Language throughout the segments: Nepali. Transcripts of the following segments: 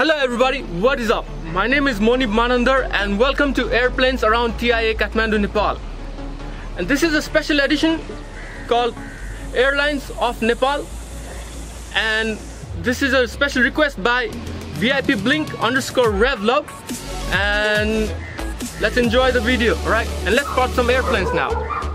Hello everybody, what is up? My name is Monib Manandar and welcome to Airplanes Around TIA Kathmandu, Nepal. And this is a special edition called Airlines of Nepal. And this is a special request by VIP Blink underscore RevLove. And let's enjoy the video, alright? And let's spot some airplanes now.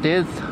It is.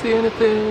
See anything.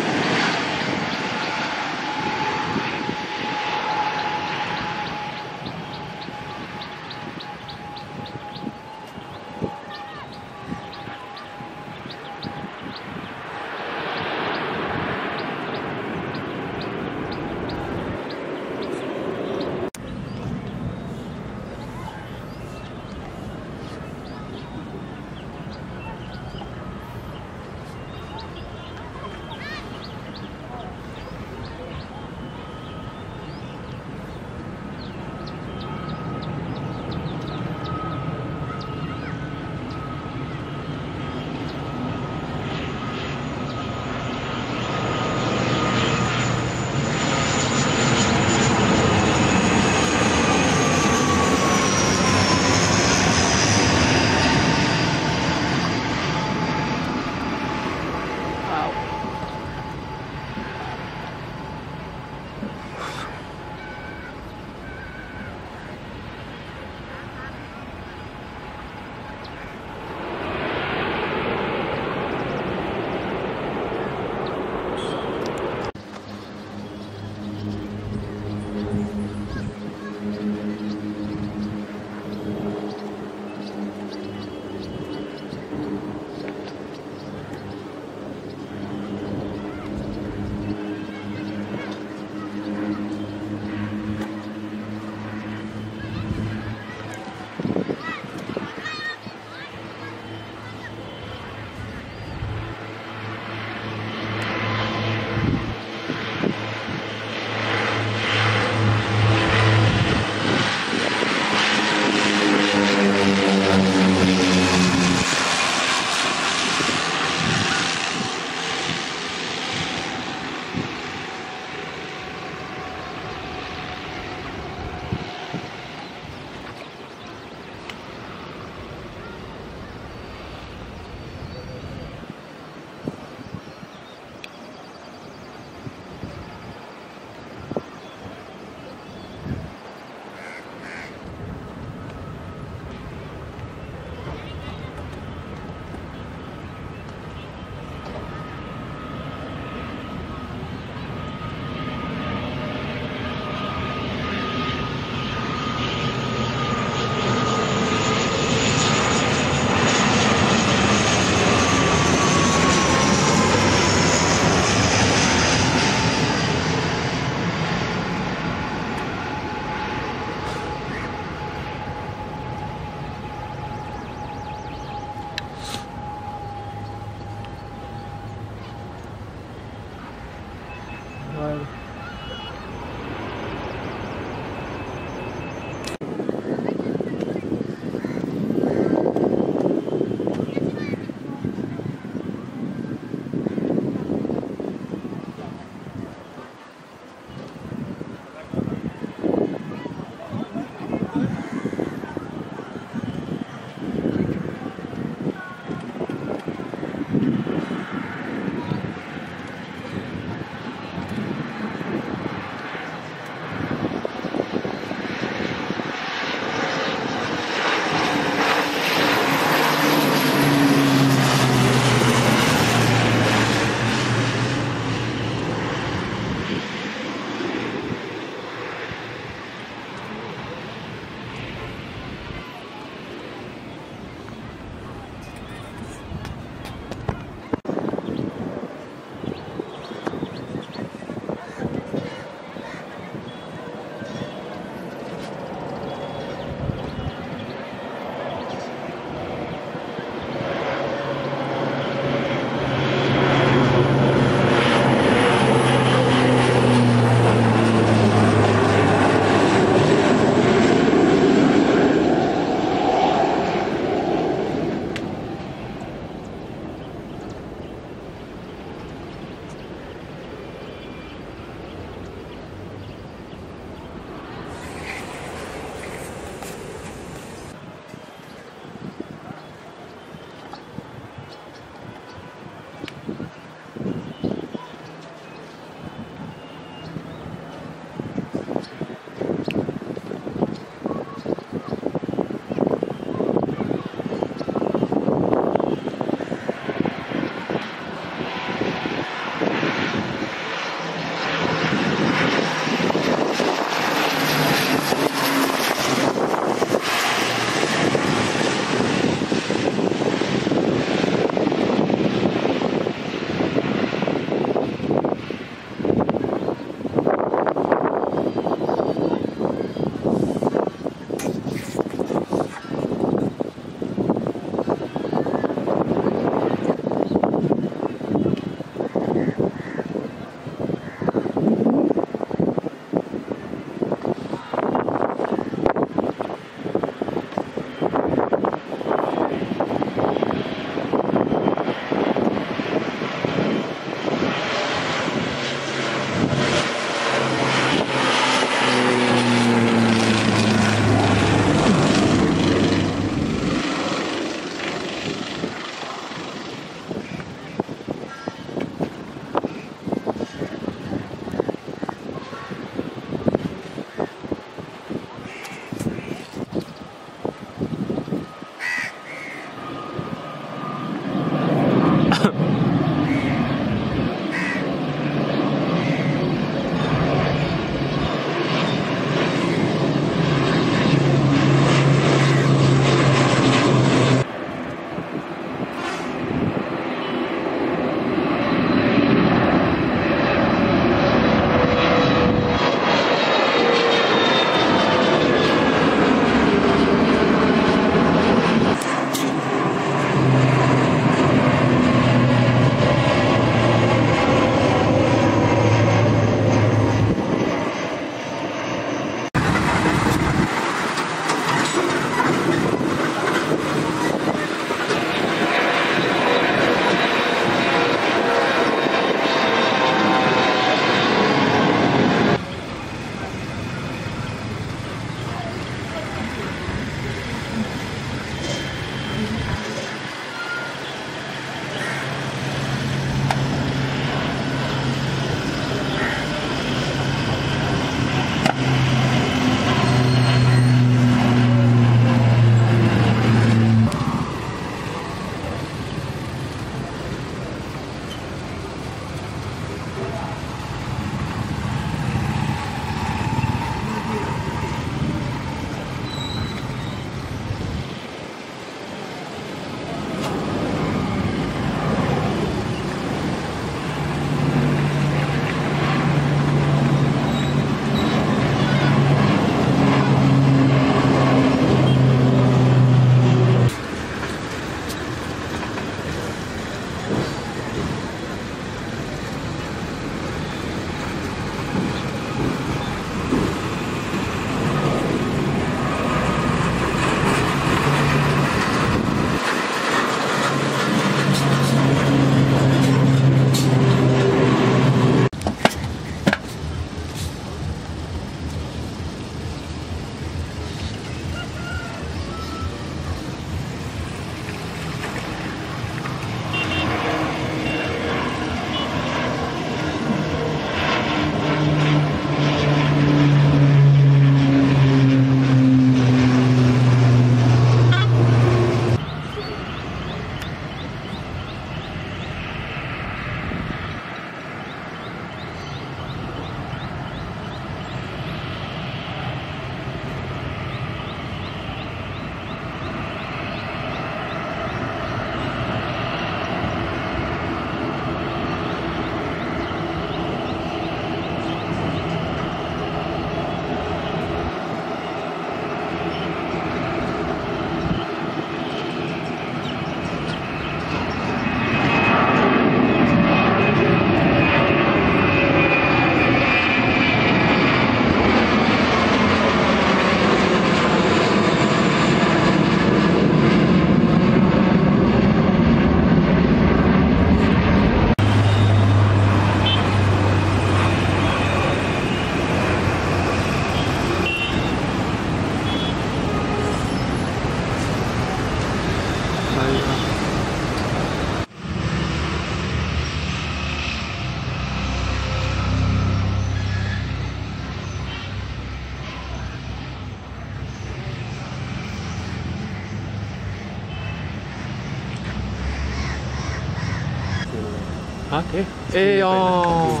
Et en...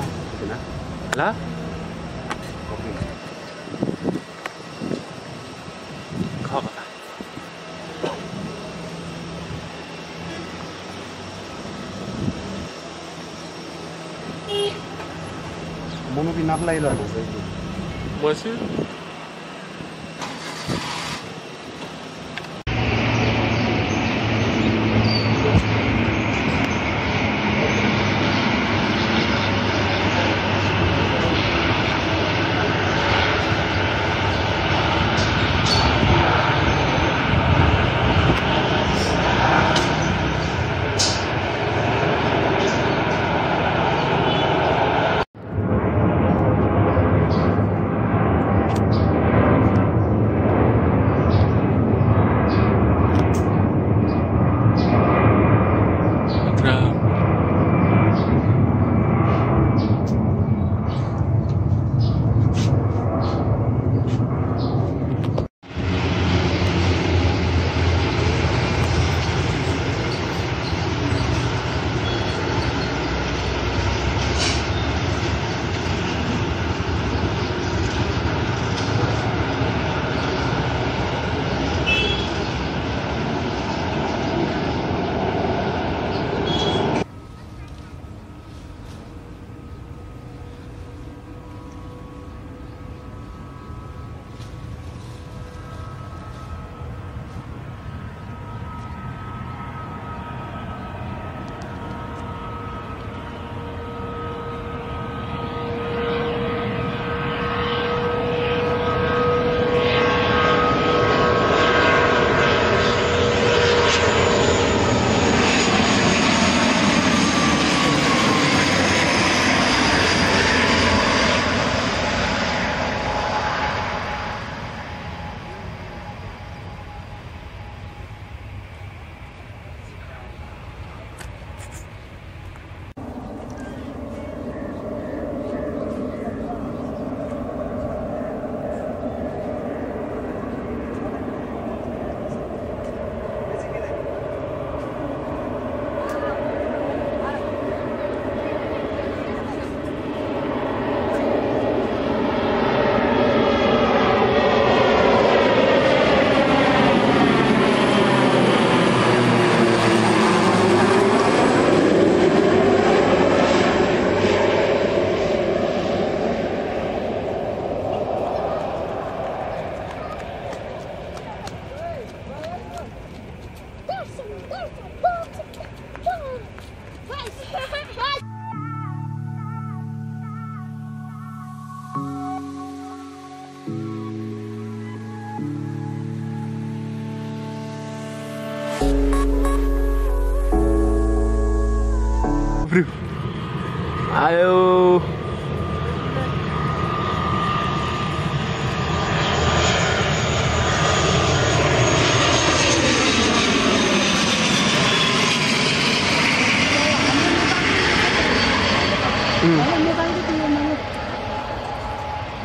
Là Bună vinat la el, mă, să Mă, आयो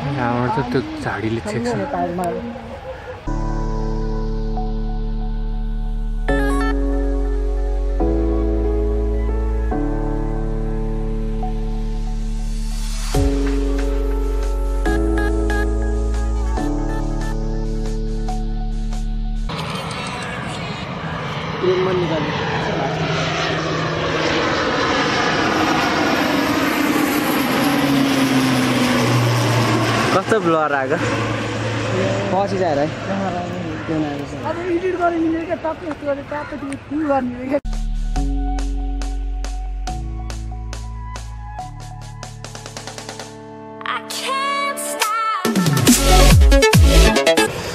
यहाँबाट त त्यो झाडीले छेक्छ कस्तो ब्लर आएको पछि चाहिँ है अब गरेर गर्ने क्या? I can't stop.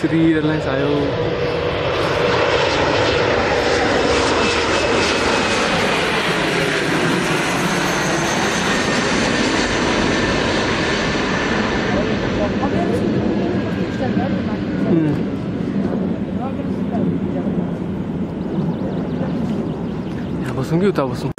Shri airlines आयो। यहाँ बसौँ कि उता बसौँ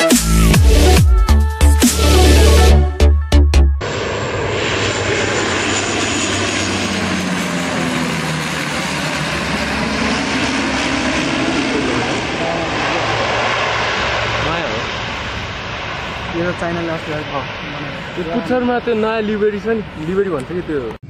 माया हो यो त चाइनाले अस्ति पुच्छरमा त्यो नयाँ लिबेरी छ नि लिबेरी भन्छ कि त्यो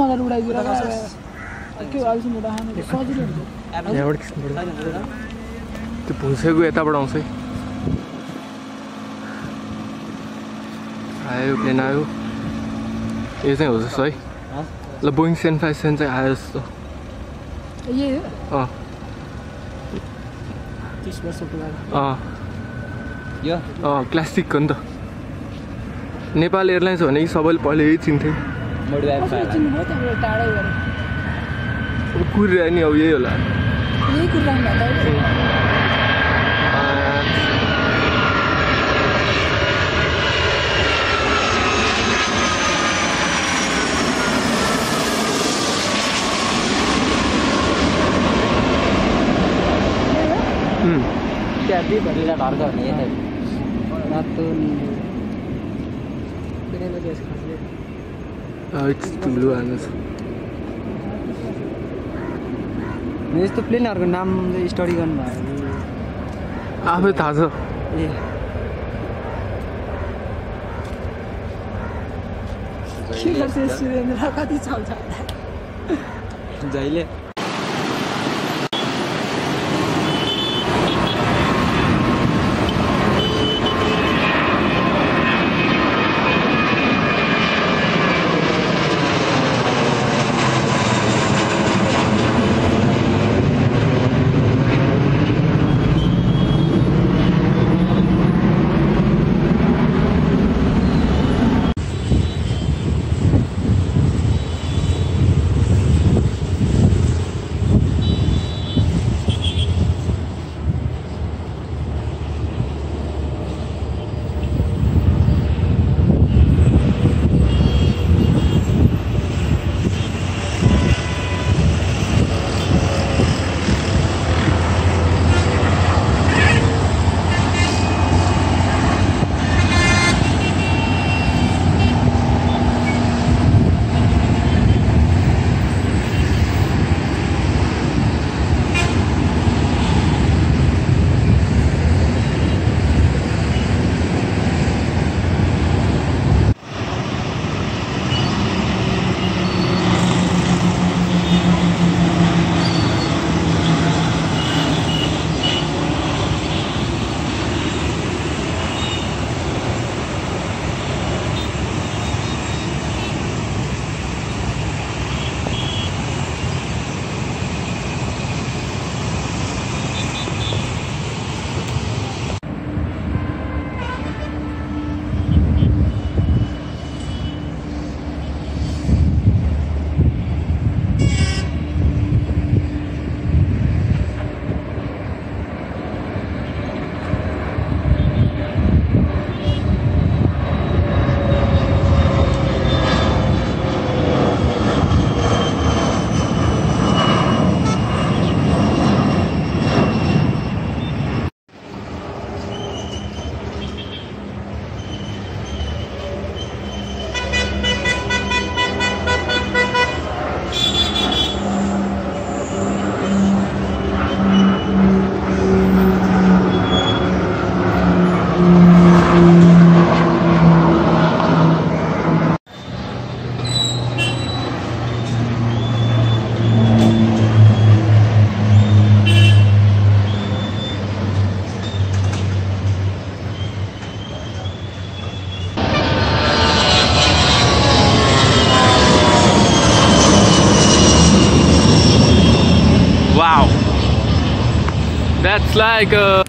मजाले उडाइदिएर के अहिलेसम्म उडाएन सजिलो हुन्छ त्यो भुसेको यताबाट आउँछ है आयो प्लेन आयो यो चाहिँ हो जस्तो है ल बोइङ सेभेन फाइभ सेभेन चाहिँ आयो जस्तो यही अँ क्लासिक हो नि त नेपाल एयरलाइन्स भने कि सबैले पहिल्यै चिन्थे कुरिरह्यो नि अब यही होला। त्यहाँ भरिला ढर्क भने यता? रातो अँ, it's यस्तो प्लेनहरूको नाम चाहिँ स्टडी गर्नुभयो आफै थाहा छ ए के गर्छ यो सुरेन्द्र कति चल्छ जहिले 下一个。